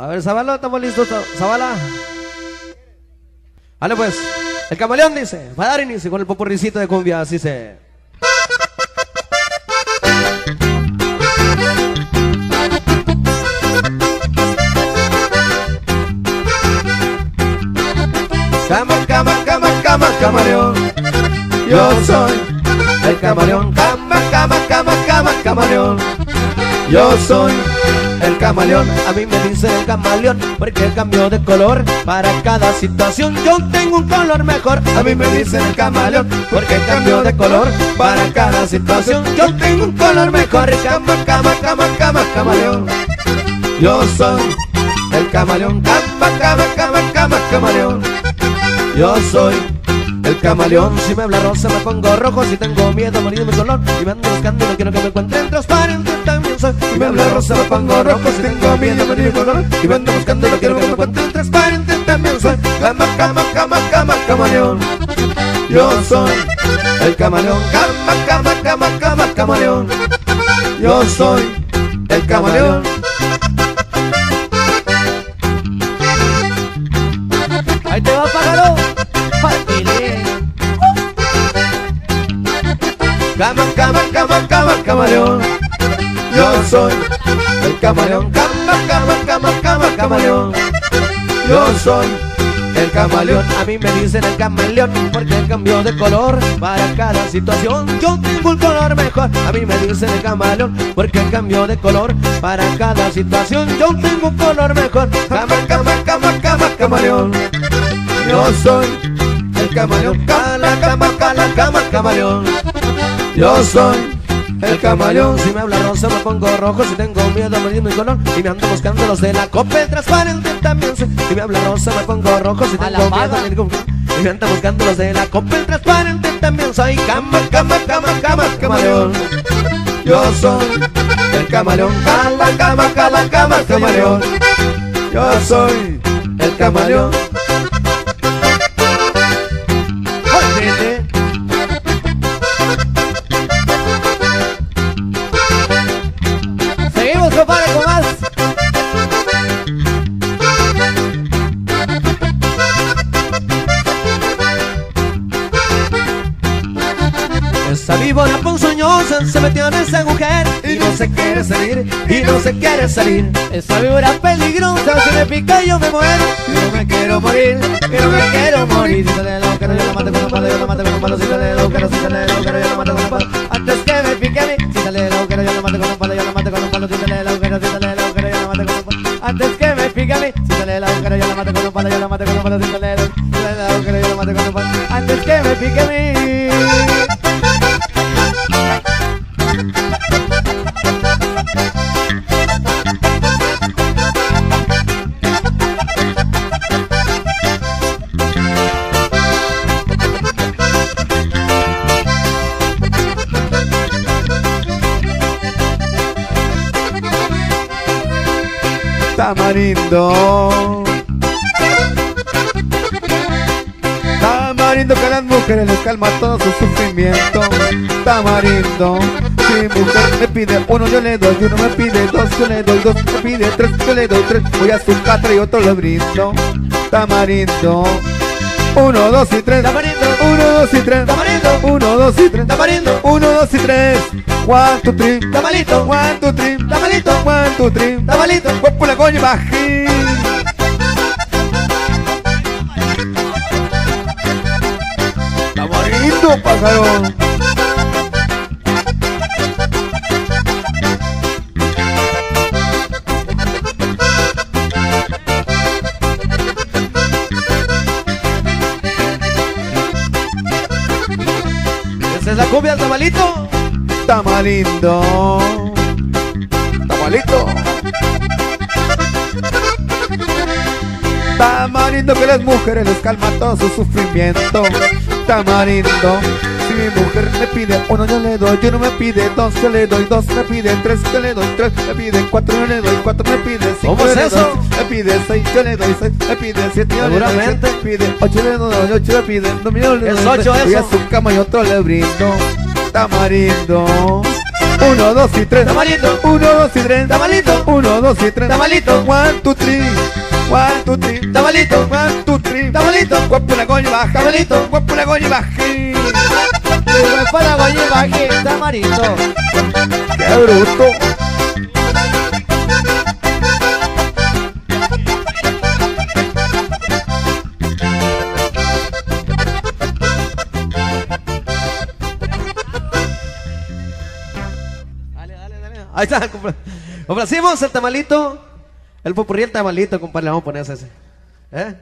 A ver, Zabala, estamos listos. Zabala. Vale, pues. El camaleón dice, va a dar inicio con el popurricito de cumbia, así se. Cama, cama, cama, cama, camaleón. Yo soy el camaleón. Cama, cama, cama, cama, camaleón. Yo soy el camaleón. A mí me dicen el camaleón porque cambio de color para cada situación. Yo tengo un color mejor. A mí me dicen el camaleón porque cambio de color para cada situación. Yo tengo un color mejor. Cama, cama, cama, cama, camaleón. Yo soy el camaleón. Cama, cama, cama, cama, camaleón. Yo soy el camaleón. Si me habla rosa me pongo rojo. Si tengo miedo morir mi color. Y me ando buscando no quiero que me encuentren transparente también soy. Si me habla rosa me pongo rojo. Si tengo miedo morir mi color. Y me ando buscando no quiero que me encuentren transparente también soy. Cama, cama, cama, cama, camaleón. Yo soy el camaleón. Cama, cama, cama, cama, camaleón. Yo soy el camaleón. Cama, cama, cama, cama, camaleón. Yo soy el camaleón. Cama, cama, cama, cama, camaleón. Yo soy el camaleón. A mí me dicen el camaleón porque cambio de color para cada situación. Yo tengo un color mejor. A mí me dicen el camaleón porque cambio de color para cada situación. Yo tengo un color mejor. Cama, cama, cama, cama, camaleón. Yo soy el camaleón. Cala, cama, cala, cama, camaleón. Yo soy el camaleón. Si me habla rosa me pongo rojo. Si tengo miedo me mi color. Y me ando buscando los de la copa. Transparente también soy. Si me habla rosa me pongo rojo. Si tengo miedo me digo Y me ando buscando los de la copa. Transparente también soy. Cama, cama, cama, cama, camaleón. Yo soy el camaleón. Cala, cama, cala, cama, camaleón. Yo soy el camaleón. Esa víbora ponzoñosa se metió en esa mujer y no se quiere salir, y no se quiere salir. Esa víbora peligrosa se me pica y yo me muero. Yo me quiero morir, yo me quiero morir. Si sale la boca, yo la mato con un palo, yo la mato con un palo. Si sale la boca, si sale la boca, yo la mato con un palo. Antes Tamarindo. Tamarindo que a las mujeres les calma todo su sufrimiento. Tamarindo. Si mujer me pide uno, yo le doy. Uno me pide dos, yo le doy dos. Me pide tres, yo le doy tres. Voy a su catra y otro le brindo. Tamarindo. Uno, dos y tres. Tamarindo. Uno, dos y tres. Tamarindo. Uno, dos y tres. Tamarindo. Uno, dos y tres. One, two, three. Tamalito. One, two, three. Tamalito. One, two, three. Tamalito. Guapo la coña bajín. Tamarindo, pájaro. Es la cumbia, tamalito. Tamalindo. Tamalito. Tamarindo que las mujeres les calma todo su sufrimiento. Tamarindo. Mi mujer me pide uno, yo le doy. Yo no me pide dos, yo le doy dos. Me pide tres, yo le doy tres. Me pide cuatro, yo le doy cuatro. Me pide cinco, ¿Cómo es le eso? doy. Me pide seis, yo le doy seis. Me pide siete, yo le doy siete. Me pide ocho, le doy ocho. Me pide nueve, yo le Es doy ocho nueve. Voy a eso. su cama y otro le brindo. Tamarindo. Uno, dos y tres. Tamalito. Uno, dos y tres. Tamalito. Uno, dos y tres. Tamalito. One, two, three. One, two, three. Tamalito. One, two, three. Tamalito. Guapo la coña baja. Tamalito. Guapo la coña baja. Para Tamarito. Qué bruto. Dale, dale, dale. Ahí está. Complacimos el tamalito. El popurrí el tamalito, compadre. Le vamos a poner ese. ¿Eh?